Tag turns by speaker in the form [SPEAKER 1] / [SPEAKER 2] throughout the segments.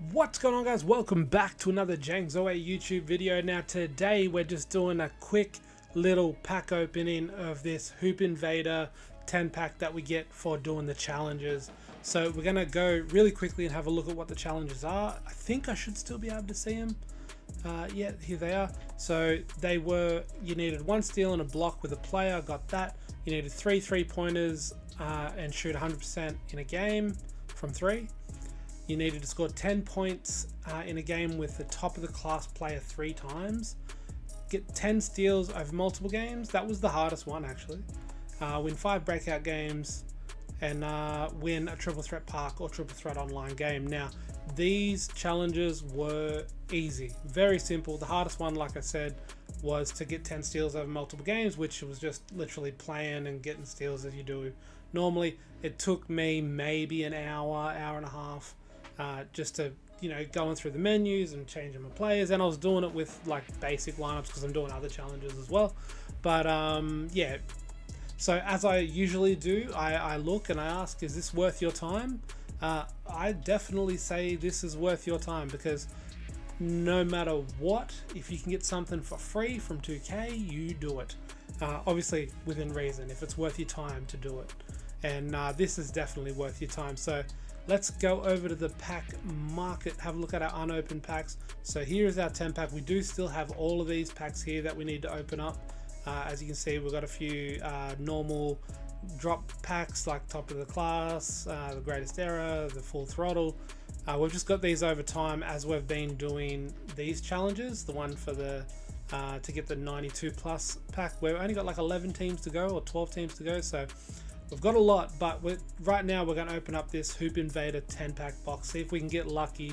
[SPEAKER 1] What's going on guys? Welcome back to another Jang Zoe YouTube video. Now today we're just doing a quick little pack opening of this Hoop Invader 10 pack that we get for doing the challenges. So we're going to go really quickly and have a look at what the challenges are. I think I should still be able to see them. Uh, yeah, here they are. So they were, you needed one steal and a block with a player, got that. You needed three three pointers uh, and shoot 100% in a game from three. You needed to score 10 points uh, in a game with the top of the class player three times. Get 10 steals over multiple games. That was the hardest one, actually. Uh, win five breakout games and uh, win a triple threat park or triple threat online game. Now, these challenges were easy, very simple. The hardest one, like I said, was to get 10 steals over multiple games, which was just literally playing and getting steals as you do normally. It took me maybe an hour, hour and a half uh, just to you know going through the menus and changing my players. And I was doing it with like basic lineups because I'm doing other challenges as well. But um, yeah. So as I usually do I, I, look and I ask is this worth your time? Uh, I definitely say this is worth your time because no matter what if you can get something for free from 2k you do it. Uh, obviously within reason if it's worth your time to do it. And uh, this is definitely worth your time. So let's go over to the pack market. Have a look at our unopened packs. So here's our 10 pack. We do still have all of these packs here that we need to open up. Uh, as you can see we've got a few uh, normal drop packs like top of the class uh, the greatest era the full throttle. Uh, we've just got these over time as we've been doing these challenges. The one for the uh, to get the 92 plus pack. We've only got like 11 teams to go or 12 teams to go. So We've got a lot, but right now we're going to open up this Hoop Invader 10 pack box, see if we can get lucky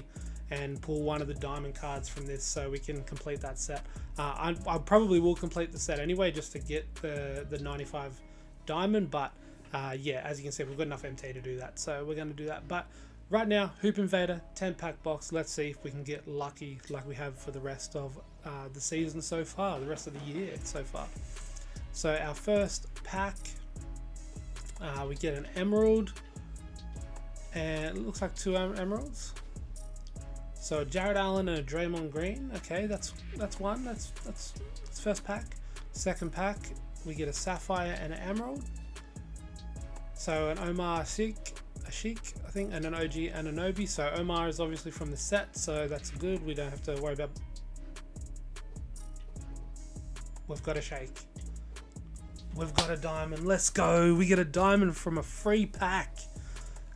[SPEAKER 1] and pull one of the diamond cards from this so we can complete that set. Uh, I, I, probably will complete the set anyway just to get the, the 95 diamond, but uh, yeah, as you can see, we've got enough MT to do that, so we're going to do that. But right now, Hoop Invader 10 pack box, let's see if we can get lucky like we have for the rest of uh, the season so far, the rest of the year so far. So our first pack uh, we get an emerald, and it looks like two emeralds. So Jarrett Allen and a Draymond Green. Okay, that's that's one. That's that's, that's first pack. Second pack, we get a sapphire and an emerald. So an Omar Sheik, a Sheik, I think, and an OG Anunoby. So Omar is obviously from the set, so that's good. We don't have to worry about. We've got a shake. We've got a diamond. Let's go. We get a diamond from a free pack.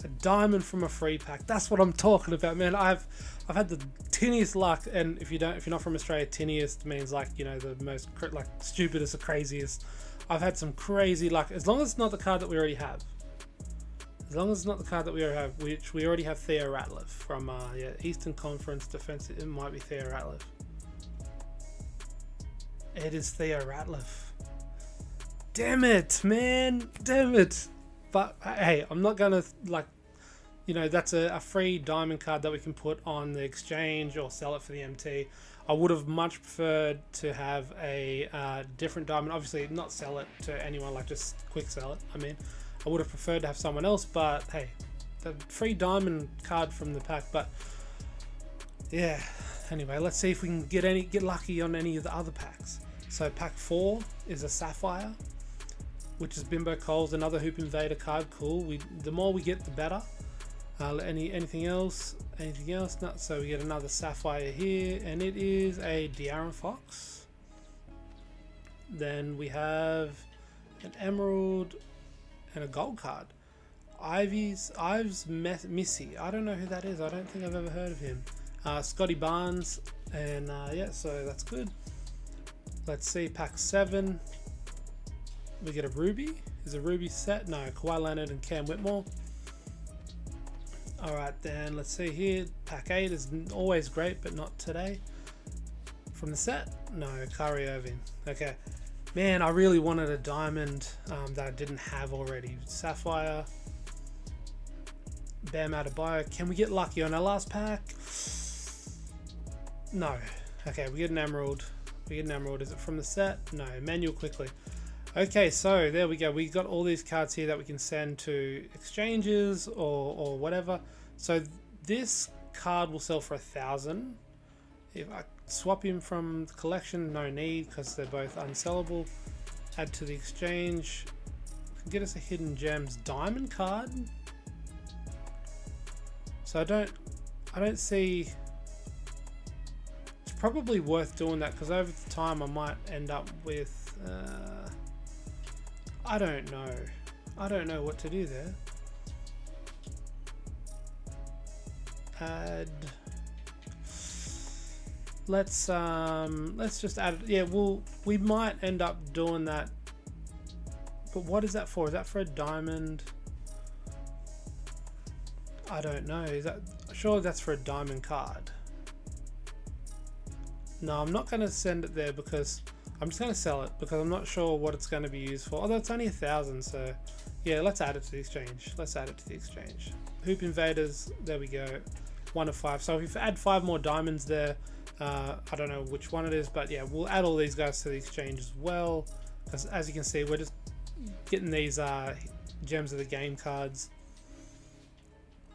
[SPEAKER 1] A diamond from a free pack. That's what I'm talking about, man. I've I've had the tiniest luck, and if you don't, if you're not from Australia, tiniest means like you know the most like stupidest or craziest. I've had some crazy luck. As long as it's not the card that we already have. As long as it's not the card that we already have, which we already have Theo Ratliff from uh, yeah Eastern Conference Defense. It might be Theo Ratliff. It is Theo Ratliff. Damn it, man. Damn it. But hey, I'm not gonna like you know, that's a, a, free diamond card that we can put on the exchange or sell it for the MT. I would have much preferred to have a uh, different diamond. Obviously, not sell it to anyone, like just quick sell it. I mean, I would have preferred to have someone else, but hey, the free diamond card from the pack. But yeah, anyway, let's see if we can get any get lucky on any of the other packs. So pack four is a sapphire which is Bimbo Coles, another Hoop Invader card. Cool. We the more we get, the better. Uh, any anything else? Anything else? Not so. We get another Sapphire here, and it is a De'Aaron Fox. Then we have an Emerald and a Gold card. Ivy's Yves Missi. I don't know who that is. I don't think I've ever heard of him. Uh, Scottie Barnes, and uh, yeah, so that's good. Let's see, pack seven we get a Ruby. Is a Ruby set? No, Kawhi Leonard and Cam Whitmore. Alright then, let's see here. Pack 8 is always great, but not today. From the set? No, Kyrie Irving. Okay. Man, I really wanted a diamond um, that I didn't have already. Sapphire. Bam Adebayo. Can we get lucky on our last pack? No. Okay, we get an emerald. We get an emerald. Is it from the set? No. Manual Quickley. Okay, so there we go. We've got all these cards here that we can send to exchanges or, or whatever. So this card will sell for a thousand. If I swap him from the collection, no need because they're both unsellable. Add to the exchange. Get us a hidden gems diamond card. So I don't, I don't see. It's probably worth doing that because over time I might end up with. Uh, I don't know. I don't know what to do there. Add. Let's um. Let's just add. Yeah, we'll. We might end up doing that. But what is that for? Is that for a diamond? I don't know. Is that sure that's for a diamond card? No, I'm not going to send it there because I'm just going to sell it because I'm not sure what it's going to be used for. Although it's only a thousand, so yeah, let's add it to the exchange. Let's add it to the exchange. Hoop Invaders, there we go. One of five. So if we add five more diamonds there, uh, I don't know which one it is, but yeah, we'll add all these guys to the exchange as well. Because as you can see, we're just getting these uh, gems of the game cards.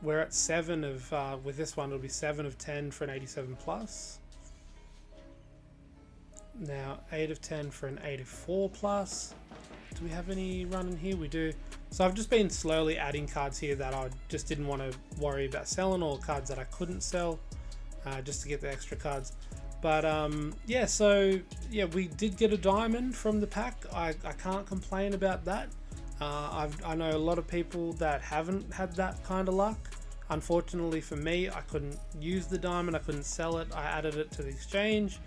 [SPEAKER 1] We're at seven of, uh, with this one, it'll be seven of 10 for an 87 plus. Now, 8 of 10 for an 84 plus. Do we have any running here? We do. So I've just been slowly adding cards here that I just didn't want to worry about selling or cards that I couldn't sell uh, just to get the extra cards. But um, yeah, so yeah, we did get a diamond from the pack. I, I can't complain about that. Uh, i know a lot of people that haven't had that kind of luck. Unfortunately for me, I couldn't use the diamond. I couldn't sell it. I added it to the exchange,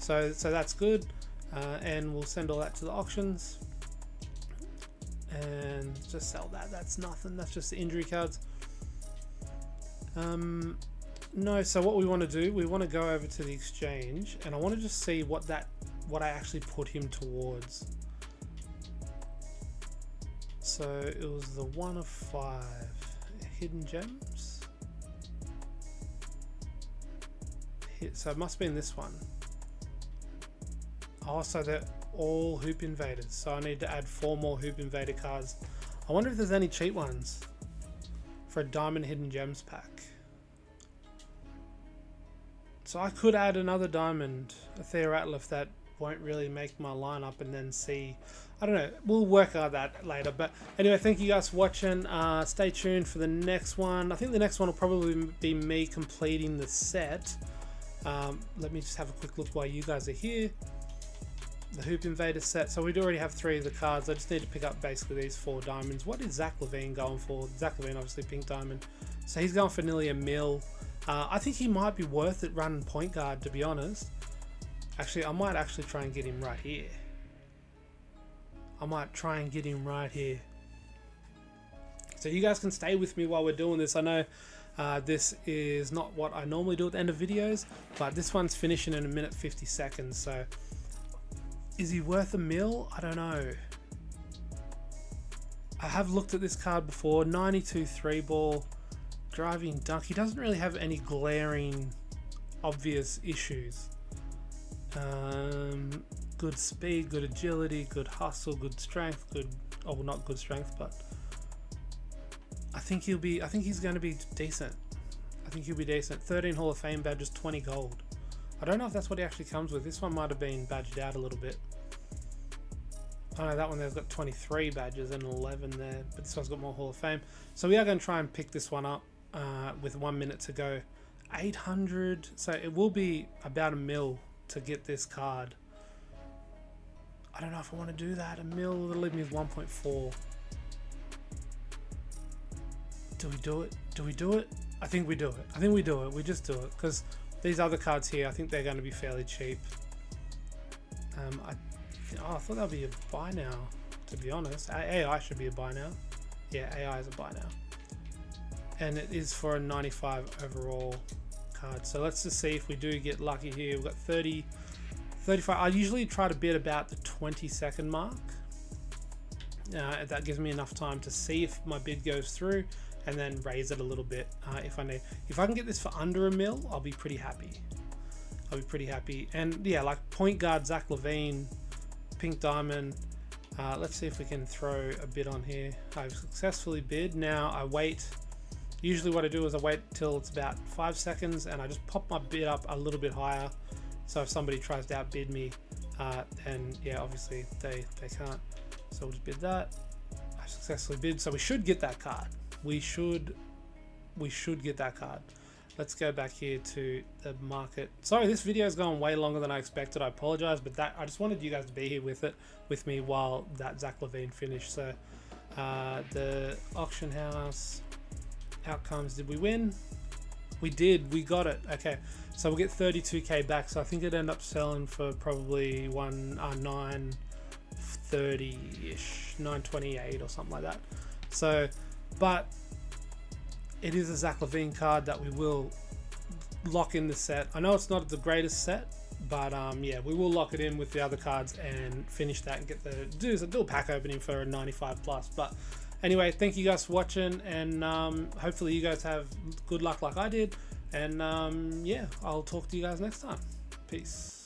[SPEAKER 1] so so that's good. Uh, and we'll send all that to the auctions and just sell that. That's nothing. That's just the injury cards. Um, no. So what we want to do, we want to go over to the exchange, and I want to just see what that what I actually put him towards. So it was the one of five hidden gems. So it must be in this one. Oh, so they're all Hoop Invaders. So I need to add four more Hoop Invader cards. I wonder if there's any cheap ones for a Diamond Hidden Gems pack. So I could add another Diamond, a Theo Ratliff, that won't really make my lineup and then see. I don't know. We'll work out that later. But anyway thank you guys for watching. Uh, stay tuned for the next one. I think the next one will probably be me completing the set. Um, let me just have a quick look while you guys are here the Hoop Invader set. So we do already have three of the cards. I just need to pick up basically these four diamonds. What is Zach LaVine going for? Zach LaVine, obviously pink diamond. So he's going for nearly a mil. Uh, I think he might be worth it running point guard, to be honest. Actually, I might actually try and get him right here. I might try and get him right here. So you guys can stay with me while we're doing this. I know uh, this is not what I normally do at the end of videos, but this one's finishing in a minute 50 seconds. So is he worth a mill? I don't know. I have looked at this card before. 92 three ball, driving dunk. He doesn't really have any glaring, obvious issues. Um, good speed, good agility, good hustle, good strength, good. Oh, well, not good strength, but I think he'll be. I think he's going to be decent. I think he'll be decent. 13 Hall of Fame badges, 20 gold. I don't know if that's what he actually comes with. This one might have been badged out a little bit. Oh no, that one there's got 23 badges and 11 there, but this one's got more Hall of Fame. So we are going to try and pick this one up uh, with one minute to go. 800, so it will be about a mil to get this card. I don't know if I want to do that. A mil will leave me with 1.4. Do we do it? Do we do it? I think we do it. I think we do it. We just do it because these other cards here, I think they're going to be fairly cheap. Um, I, oh, I thought that'd be a buy now. To be honest, AI should be a buy now. Yeah, AI is a buy now, and it is for a 95 overall card. So let's just see if we do get lucky here. We've got 30, 35. I usually try to bid about the 20 second mark. Uh, that gives me enough time to see if my bid goes through and then raise it a little bit uh, if I need. If I can get this for under a mil, I'll be pretty happy. I'll be pretty happy. And yeah, like point guard Zach LaVine, Pink Diamond. Uh, let's see if we can throw a bid on here. I've successfully bid. Now I wait. Usually what I do is I wait till it's about five seconds and I just pop my bid up a little bit higher. So if somebody tries to outbid me, uh, and yeah, obviously they, they can't. So we'll just bid that. I've successfully bid, so we should get that card. We should, we should get that card. Let's go back here to the market. Sorry, this video has gone way longer than I expected. I apologize, but that I just wanted you guys to be here with it, with me while that Zach LaVine finished. So uh, the auction house outcomes. Did we win? We did. We got it. Okay, so we'll get 32k back. So I think it ended up selling for probably one uh, 930 ish, 928 or something like that. So, but it is a Zach LaVine card that we will lock in the set. I know it's not the greatest set, but um, yeah, we will lock it in with the other cards and finish that and get the do, a pack opening for a 95 plus. But anyway, thank you guys for watching, and um, hopefully you guys have good luck like I did. And um, yeah, I'll talk to you guys next time. Peace.